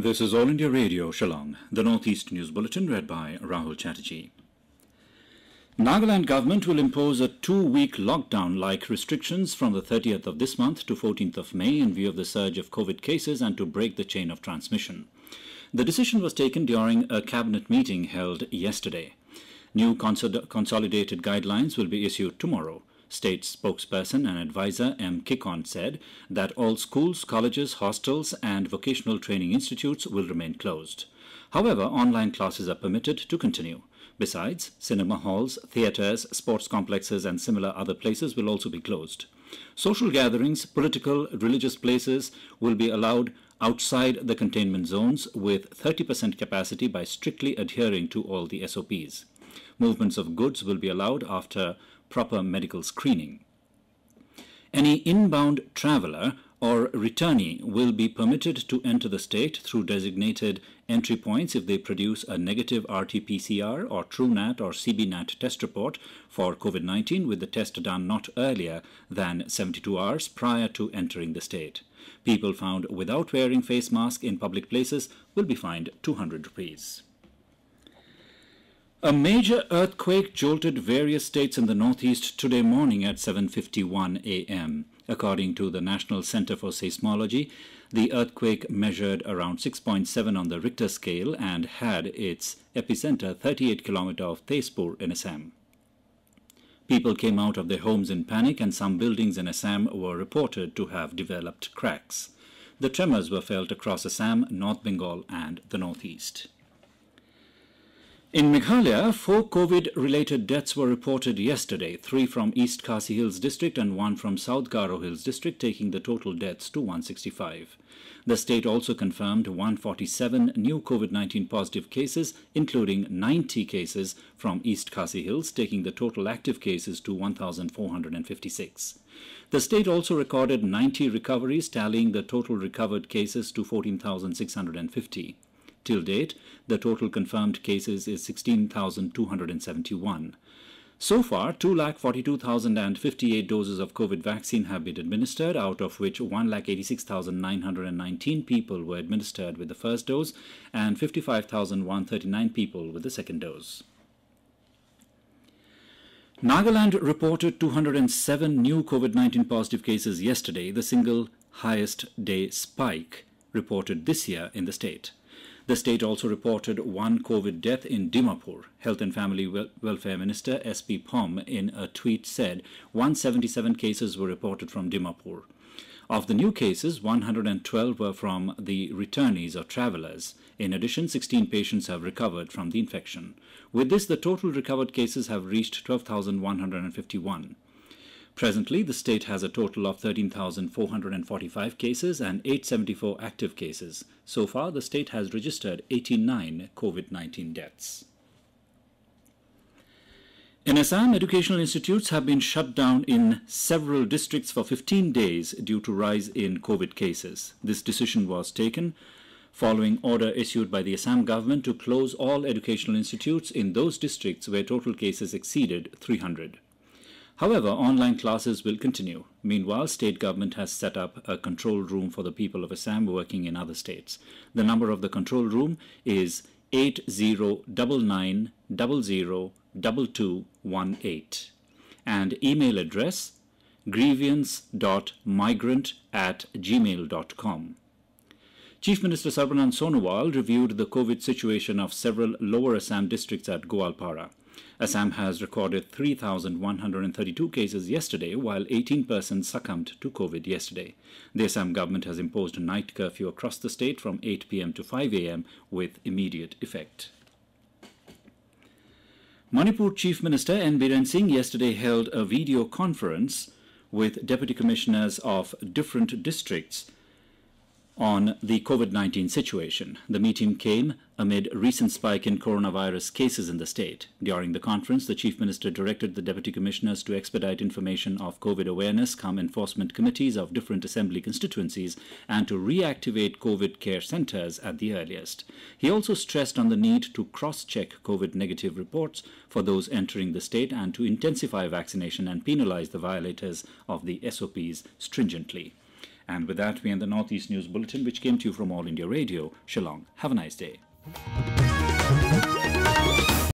This is All India Radio, Shillong, the Northeast News Bulletin read by Rahul Chatterjee. Nagaland government will impose a two-week lockdown-like restrictions from the 30th of this month to 14th of May in view of the surge of COVID cases and to break the chain of transmission. The decision was taken during a cabinet meeting held yesterday. New consolidated guidelines will be issued tomorrow. State spokesperson and advisor M. Kikon said that all schools, colleges, hostels, and vocational training institutes will remain closed. However, online classes are permitted to continue. Besides, cinema halls, theatres, sports complexes, and similar other places will also be closed. Social gatherings, political, religious places will be allowed outside the containment zones with 30% capacity by strictly adhering to all the SOPs. Movements of goods will be allowed after proper medical screening. Any inbound traveller or returnee will be permitted to enter the state through designated entry points if they produce a negative RT-PCR or TrueNat or CBNAAT test report for COVID-19 with the test done not earlier than 72 hours prior to entering the state. People found without wearing face mask in public places will be fined 200 rupees. A major earthquake jolted various states in the northeast today morning at 7:51 a.m. According to the National Center for Seismology, the earthquake measured around 6.7 on the Richter scale and had its epicenter 38 km of Tezpur in Assam. People came out of their homes in panic and some buildings in Assam were reported to have developed cracks. The tremors were felt across Assam, North Bengal and the northeast. In Meghalaya, four COVID-related deaths were reported yesterday, three from East Khasi Hills district and one from South Garo Hills district, taking the total deaths to 165. The state also confirmed 147 new COVID-19 positive cases, including 90 cases from East Khasi Hills, taking the total active cases to 1,456. The state also recorded 90 recoveries, tallying the total recovered cases to 14,650. Till date, the total confirmed cases is 16,271. So far, 2,42,058 doses of COVID vaccine have been administered, out of which 1,86,919 people were administered with the first dose and 55,139 people with the second dose. Nagaland reported 207 new COVID-19 positive cases yesterday, the single highest day spike reported this year in the state. The state also reported one COVID death in Dimapur. Health and Family Welfare Minister S.P. Phom in a tweet said 177 cases were reported from Dimapur. Of the new cases, 112 were from the returnees or travelers. In addition, 16 patients have recovered from the infection. With this, the total recovered cases have reached 12,151. Presently, the state has a total of 13,445 cases and 874 active cases. So far, the state has registered 89 COVID-19 deaths. In Assam, educational institutes have been shut down in several districts for 15 days due to rise in COVID cases. This decision was taken following order issued by the Assam government to close all educational institutes in those districts where total cases exceeded 300. However, online classes will continue. Meanwhile, state government has set up a control room for the people of Assam working in other states. The number of the control room is 8099002218 and email address grievance.migrant at gmail.com. Chief Minister Sarbanand Sonowal reviewed the COVID situation of several lower Assam districts at Goalpara. Assam has recorded 3,132 cases yesterday, while 18 persons succumbed to COVID yesterday. The Assam government has imposed a night curfew across the state from 8 p.m. to 5 a.m. with immediate effect. Manipur Chief Minister N. Biren Singh yesterday held a video conference with deputy commissioners of different districts on the COVID-19 situation. The meeting came amid recent spike in coronavirus cases in the state. During the conference, the Chief Minister directed the Deputy Commissioners to expedite information of COVID awareness, come enforcement committees of different assembly constituencies, and to reactivate COVID care centers at the earliest. He also stressed on the need to cross-check COVID negative reports for those entering the state and to intensify vaccination and penalize the violators of the SOPs stringently. And with that, we end the Northeast News Bulletin, which came to you from All India Radio. Shillong. Have a nice day.